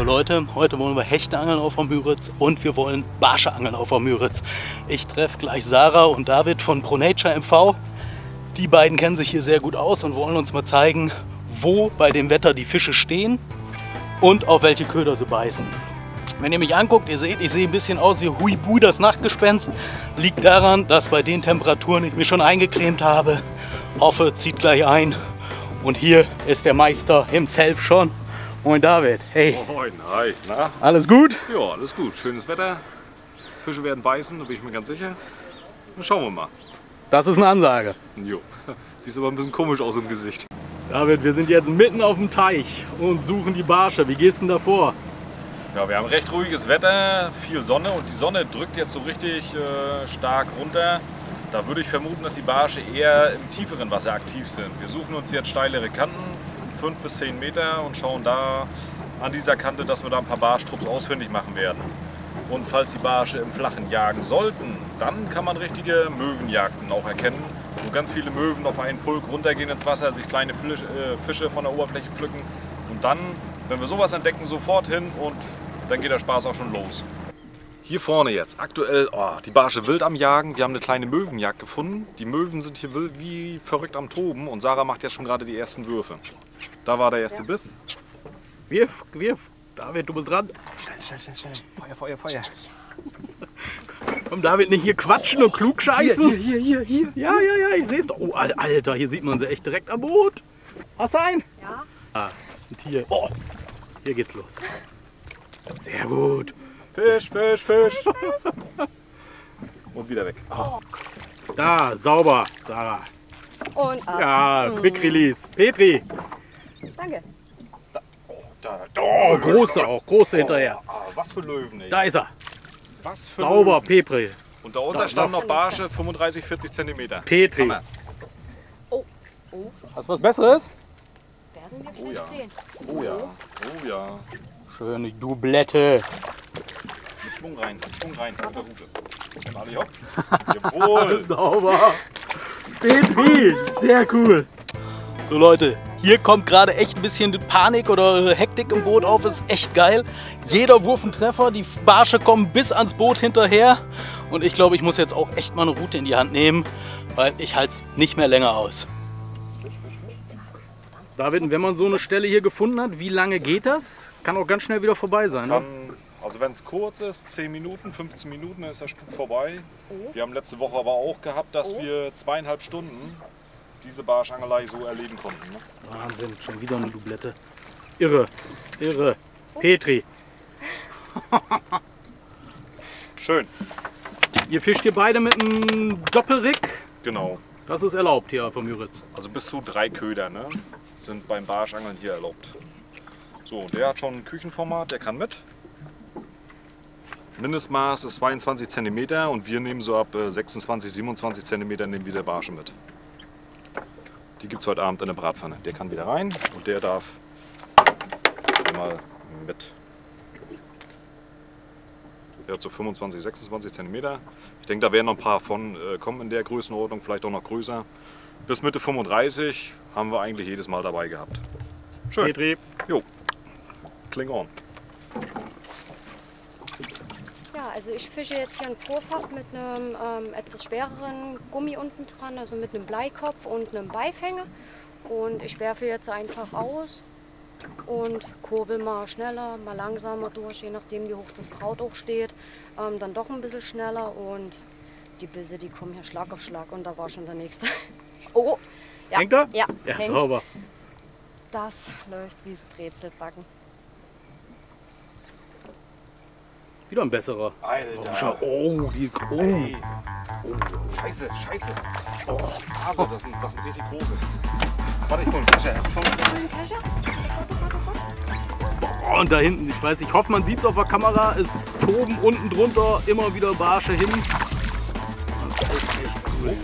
Hallo Leute, heute wollen wir Hechte angeln auf der Müritz und wir wollen Barsche angeln auf der Müritz. Ich treffe gleich Sarah und David von ProNature MV. Die beiden kennen sich hier sehr gut aus und wollen uns mal zeigen, wo bei dem Wetter die Fische stehen und auf welche Köder sie beißen. Wenn ihr mich anguckt, ihr seht, ich sehe ein bisschen aus wie Huibu, das Nachtgespenst. Liegt daran, dass bei den Temperaturen ich mich schon eingecremt habe. Hoffe, zieht gleich ein. Und hier ist der Meister himself schon. Moin David, hey. Moin, hi. Na? Alles gut? Ja, alles gut. Schönes Wetter. Fische werden beißen, da bin ich mir ganz sicher. Dann schauen wir mal. Das ist eine Ansage. Jo. Siehst aber ein bisschen komisch aus im Gesicht. David, wir sind jetzt mitten auf dem Teich und suchen die Barsche. Wie gehst du denn davor? Ja, wir haben recht ruhiges Wetter, viel Sonne und die Sonne drückt jetzt so richtig äh, stark runter. Da würde ich vermuten, dass die Barsche eher im tieferen Wasser aktiv sind. Wir suchen uns jetzt steilere Kanten, 5 bis 10 Meter und schauen da an dieser Kante, dass wir da ein paar Barstrupps ausfindig machen werden. Und falls die Barsche im Flachen jagen sollten, dann kann man richtige Möwenjagden auch erkennen, wo ganz viele Möwen auf einen Pulk runtergehen ins Wasser, sich kleine äh, Fische von der Oberfläche pflücken und dann, wenn wir sowas entdecken, sofort hin und dann geht der Spaß auch schon los. Hier vorne jetzt, aktuell oh, die Barsche wild am Jagen. Wir haben eine kleine Möwenjagd gefunden. Die Möwen sind hier wild wie verrückt am Toben und Sarah macht jetzt schon gerade die ersten Würfe. Da war der erste ja. Biss. Wirf, wirf. David, du bist dran. Schnell, schnell, schnell, schnell. Feuer, Feuer, Feuer. Komm, David, nicht hier quatschen und klug scheißen. Hier, hier, hier, hier. Ja, ja, ja, ich sehe es doch. Oh, Alter, hier sieht man sie echt direkt am Boot. Hast du einen? Ja. Ah, das ist ein Tier. Oh, hier geht's los. Sehr gut. Fisch, Fisch, Fisch. Und wieder weg. Oh. Da, sauber, Sarah. Und ab. Ja, Quick Release. Petri. Danke. Da, oh, große auch, große hinterher. Oh, was für Löwen, ey. Da ist er. Was für Sauber, Löwen. Petri. Und da unten stand noch Barsche, 35, 40 cm. Petri. Hammer. Oh, oh. Hast du was Besseres? Werden wir Oh ja. sehen. Oh ja, oh ja. Schön, die Doublette. Mit Schwung rein, mit Schwung rein, mit der Rute. Warte, hopp. Jawohl. Sauber. Petri, sehr cool. So Leute, hier kommt gerade echt ein bisschen Panik oder Hektik im Boot auf. Ist echt geil. Jeder Wurf ein Treffer. Die Barsche kommen bis ans Boot hinterher. Und ich glaube, ich muss jetzt auch echt mal eine Route in die Hand nehmen, weil ich halte es nicht mehr länger aus. David, wenn man so eine Stelle hier gefunden hat, wie lange geht das? Kann auch ganz schnell wieder vorbei sein. Ne? Kann, also wenn es kurz ist, 10 Minuten, 15 Minuten, dann ist der Spuk vorbei. Oh. Wir haben letzte Woche aber auch gehabt, dass Oh. wir zweieinhalb Stunden diese Barschangelei so erleben konnten. Ne? Wahnsinn, schon wieder eine Doublette. Irre, irre. Petri, Schön. ihr fischt hier beide mit einem Doppelrick. Genau. Das ist erlaubt hier vom Müritz. Also bis zu drei Köder ne? sind beim Barschangeln hier erlaubt. So, der hat schon ein Küchenformat, der kann mit. Mindestmaß ist 22 cm und wir nehmen so ab äh, 26, 27 cm nehmen wir der Barsche mit. Die gibt es heute Abend in der Bratpfanne. Der kann wieder rein und der darf mal mit. Der hat so 25, 26 cm. Ich denke, da werden noch ein paar von äh, kommen in der Größenordnung, vielleicht auch noch größer. Bis Mitte 35 haben wir eigentlich jedes Mal dabei gehabt. Schön. Petri, Jo. Kling on. Ja, also ich fische jetzt hier ein Vorfach mit einem ähm, etwas schwereren Gummi unten dran, also mit einem Bleikopf und einem Beifänger. Und ich werfe jetzt einfach aus und kurbel mal schneller, mal langsamer durch, je nachdem wie hoch das Kraut auch steht. Ähm, dann doch ein bisschen schneller und die Bisse, die kommen hier Schlag auf Schlag und da war schon der nächste. Oh, ja, hängt er? Ja, Ja, hängt. sauber. Das läuft wie das Brezelbacken. Wieder ein besserer. Oh, Alter. schau. oh die. Oh. Scheiße, scheiße. Oh, Hase, das sind, das sind richtig große. Warte, ich hol einen Kescher. Oh, und da hinten, ich weiß, ich hoffe, man sieht es auf der Kamera, es toben unten drunter immer wieder Barsche hin. Das ist echt cool.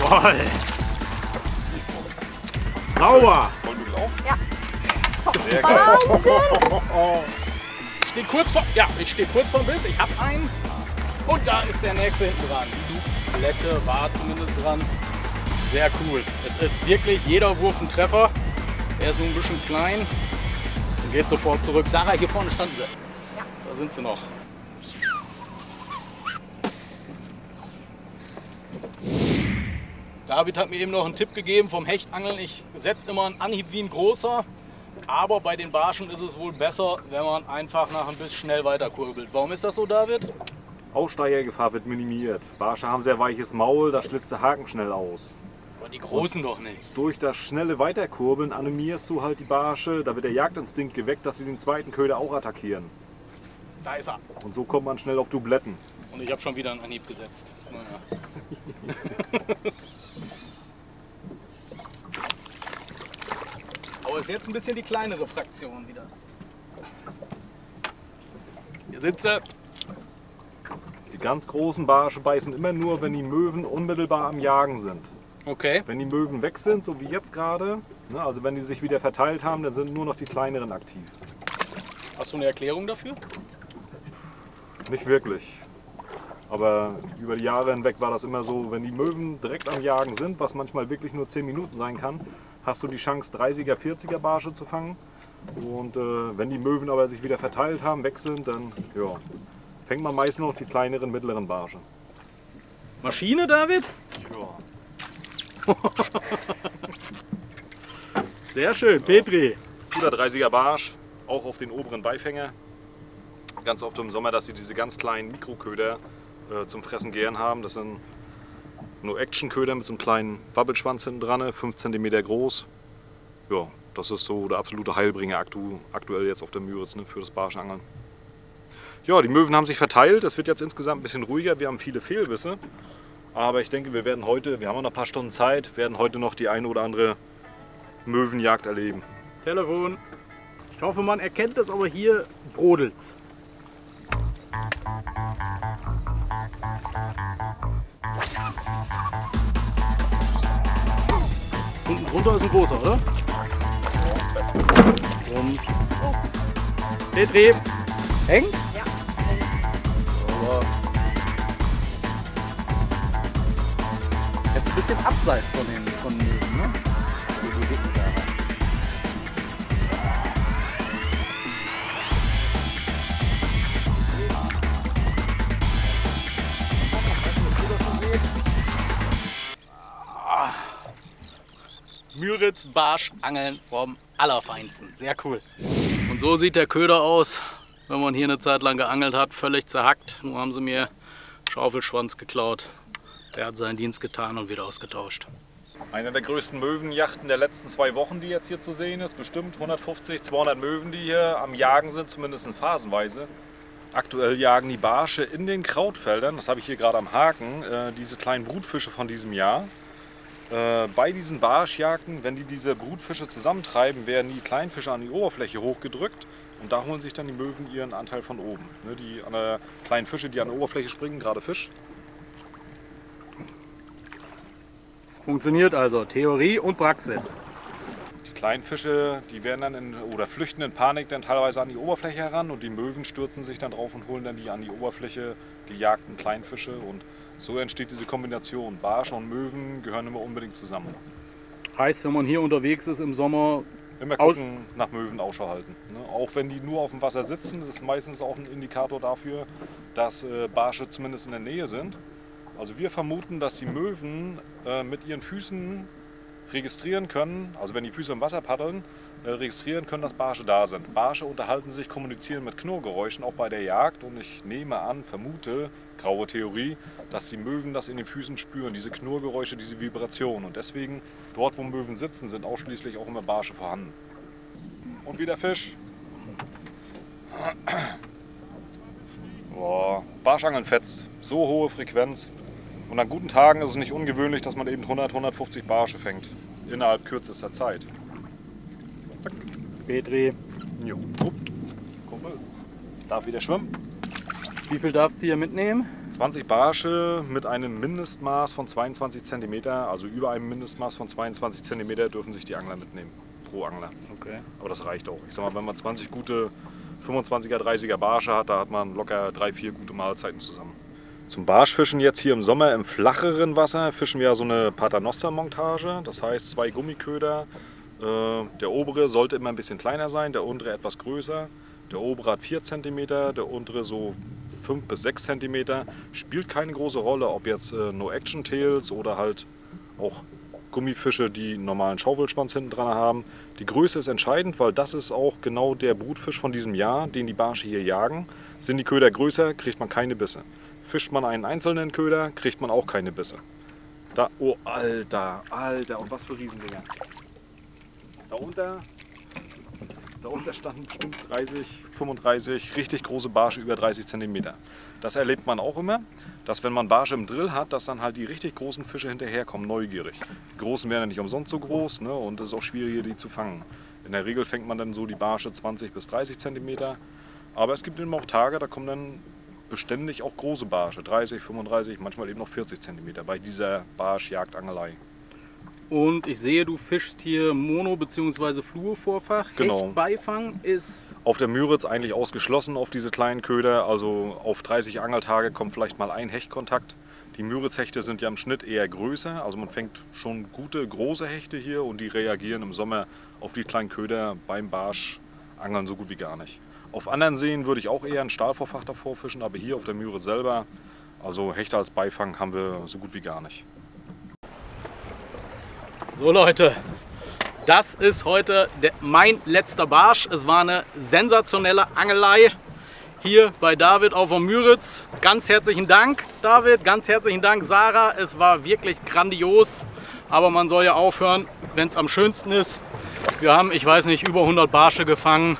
Jawohl. Sauber. Wollen wir das auf? Ja. Sehr geil. Ich stehe kurz vor, ja, ich stehe kurz vor dem Biss, ich habe einen. Und da ist der nächste hinten dran. Die Doublette war zumindest dran. Sehr cool. Es ist wirklich jeder Wurf ein Treffer. Er ist nur ein bisschen klein. Geht sofort zurück. Sarah, hier vorne standen sie. Ja. Da sind sie noch. David hat mir eben noch einen Tipp gegeben vom Hechtangeln. Ich setze immer einen Anhieb wie ein großer. Aber bei den Barschen ist es wohl besser, wenn man einfach nach ein bisschen schnell weiterkurbelt. Warum ist das so, David? Aussteigergefahr wird minimiert. Barsche haben sehr weiches Maul, da schlitzt der Haken schnell aus. Aber die Großen doch nicht. Durch das schnelle Weiterkurbeln animierst du halt die Barsche, da wird der Jagdinstinkt geweckt, dass sie den zweiten Köder auch attackieren. Da ist er. Und so kommt man schnell auf Dubletten. Und ich habe schon wieder einen Anhieb gesetzt. Naja. ist jetzt ein bisschen die kleinere Fraktion wieder. Hier sind sie. Die ganz großen Barsche beißen immer nur, wenn die Möwen unmittelbar am Jagen sind. Okay. Wenn die Möwen weg sind, so wie jetzt gerade, ne, also wenn die sich wieder verteilt haben, dann sind nur noch die kleineren aktiv. Hast du eine Erklärung dafür? Nicht wirklich. Aber über die Jahre hinweg war das immer so, wenn die Möwen direkt am Jagen sind, was manchmal wirklich nur 10 Minuten sein kann, hast du die Chance 30er, 40er Barsche zu fangen. Und äh, wenn die Möwen aber sich wieder verteilt haben, weg sind, dann ja, fängt man meist noch die kleineren, mittleren Barsche. Maschine, David? Ja. Sehr schön, Petri. Guter 30er Barsch, auch auf den oberen Beifänger. Ganz oft im Sommer, dass sie diese ganz kleinen Mikroköder äh, zum Fressen gern haben. Das sind nur Actionköder mit so einem kleinen Wabbelschwanz hinten dran, 5 cm groß. Ja, das ist so der absolute Heilbringer aktu aktuell jetzt auf der Müritz ne, für das Barschangeln. Ja, die Möwen haben sich verteilt. Es wird jetzt insgesamt ein bisschen ruhiger. Wir haben viele Fehlbisse. Aber ich denke, wir werden heute, wir haben noch ein paar Stunden Zeit, werden heute noch die eine oder andere Möwenjagd erleben. Telefon. Ich hoffe, man erkennt das, aber hier brodelt's. Drunter ist ein großer, oder? Und Petri, eng? Ja. Aber jetzt ein bisschen abseits von den von Möwen, ne? Müritz Barsch Angeln vom Allerfeinsten. Sehr cool. Und so sieht der Köder aus, wenn man hier eine Zeit lang geangelt hat. Völlig zerhackt. Nun haben sie mir Schaufelschwanz geklaut. Der hat seinen Dienst getan und wieder ausgetauscht. Eine der größten Möwenjachten der letzten zwei Wochen, die jetzt hier zu sehen ist. Bestimmt 150, 200 Möwen, die hier am Jagen sind, zumindest phasenweise. Aktuell jagen die Barsche in den Krautfeldern, das habe ich hier gerade am Haken, äh, diese kleinen Brutfische von diesem Jahr. Äh, bei diesen Barschjagden, wenn die diese Brutfische zusammentreiben, werden die Kleinfische an die Oberfläche hochgedrückt und da holen sich dann die Möwen ihren Anteil von oben. Ne, die der kleinen Fische, die an der Oberfläche springen, gerade Fisch. Funktioniert also Theorie und Praxis. Die kleinen Fische, die werden dann in, oder flüchten in Panik dann teilweise an die Oberfläche heran und die Möwen stürzen sich dann drauf und holen dann die an die Oberfläche gejagten Kleinfische und so entsteht diese Kombination. Barsche und Möwen gehören immer unbedingt zusammen. Heißt, wenn man hier unterwegs ist im Sommer, Immer gucken, nach Möwen Ausschau halten. Ne? Auch wenn die nur auf dem Wasser sitzen, ist meistens auch ein Indikator dafür, dass äh, Barsche zumindest in der Nähe sind. Also wir vermuten, dass die Möwen äh, mit ihren Füßen registrieren können, also wenn die Füße im Wasser paddeln, registrieren können, dass Barsche da sind. Barsche unterhalten sich, kommunizieren mit Knurrgeräuschen auch bei der Jagd und ich nehme an, vermute, graue Theorie, dass die Möwen das in den Füßen spüren, diese Knurrgeräusche, diese Vibrationen. Und deswegen, dort wo Möwen sitzen, sind ausschließlich auch immer Barsche vorhanden. Und wieder Fisch. Boah, Barschangeln fetzt. So hohe Frequenz. Und an guten Tagen ist es nicht ungewöhnlich, dass man eben 100, 150 Barsche fängt. Innerhalb kürzester Zeit. Petri, Jo. Kumpel. Darf wieder schwimmen. wie viel darfst du hier mitnehmen? 20 Barsche mit einem Mindestmaß von 22 cm, also über einem Mindestmaß von 22 cm dürfen sich die Angler mitnehmen. Pro Angler. Okay. Aber das reicht auch. Ich sag mal, wenn man 20 gute 25er, 30er Barsche hat, da hat man locker drei, vier gute Mahlzeiten zusammen. Zum Barschfischen jetzt hier im Sommer im flacheren Wasser fischen wir so eine Paternoster-Montage. Das heißt zwei Gummiköder der obere sollte immer ein bisschen kleiner sein, der untere etwas größer. Der obere hat 4 cm, der untere so 5 bis 6 cm. Spielt keine große Rolle, ob jetzt äh, No-Action-Tails oder halt auch Gummifische, die normalen Schaufelschwanz hinten dran haben. Die Größe ist entscheidend, weil das ist auch genau der Brutfisch von diesem Jahr, den die Barsche hier jagen. Sind die Köder größer, kriegt man keine Bisse. Fischt man einen einzelnen Köder, kriegt man auch keine Bisse. Da, oh Alter, Alter, und was für Riesendinger. Darunter, darunter standen bestimmt 30, 35 richtig große Barsche über 30 cm. Das erlebt man auch immer, dass wenn man Barsche im Drill hat, dass dann halt die richtig großen Fische hinterherkommen, neugierig. Die großen werden ja nicht umsonst so groß ne, und es ist auch schwieriger, die zu fangen. In der Regel fängt man dann so die Barsche 20 bis 30 cm. Aber es gibt eben auch Tage, da kommen dann beständig auch große Barsche, 30, 35, manchmal eben noch 40 cm bei dieser Barschjagdangelei. Und ich sehe, du fischst hier Mono- bzw. Fluorvorfach. Genau. Hechtbeifang ist Auf der Müritz eigentlich ausgeschlossen auf diese kleinen Köder. Also auf 30 Angeltage kommt vielleicht mal ein Hechtkontakt. Die Müritzhechte sind ja im Schnitt eher größer. Also man fängt schon gute, große Hechte hier und die reagieren im Sommer auf die kleinen Köder beim Barschangeln so gut wie gar nicht. Auf anderen Seen würde ich auch eher ein Stahlvorfach davor fischen, aber hier auf der Müritz selber, also Hechte als Beifang haben wir so gut wie gar nicht. So Leute, das ist heute der, mein letzter Barsch. Es war eine sensationelle Angelei hier bei David auf der Müritz. Ganz herzlichen Dank David, ganz herzlichen Dank Sarah. Es war wirklich grandios, aber man soll ja aufhören, wenn es am schönsten ist. Wir haben, ich weiß nicht, über 100 Barsche gefangen.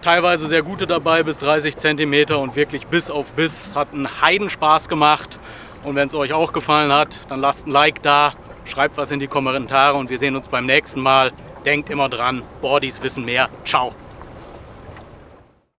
Teilweise sehr gute dabei, bis 30 cm und wirklich bis auf Biss. Hat einen Heidenspaß gemacht. Und wenn es euch auch gefallen hat, dann lasst ein Like da. Schreibt was in die Kommentare und wir sehen uns beim nächsten Mal. Denkt immer dran, Bordis wissen mehr. Ciao.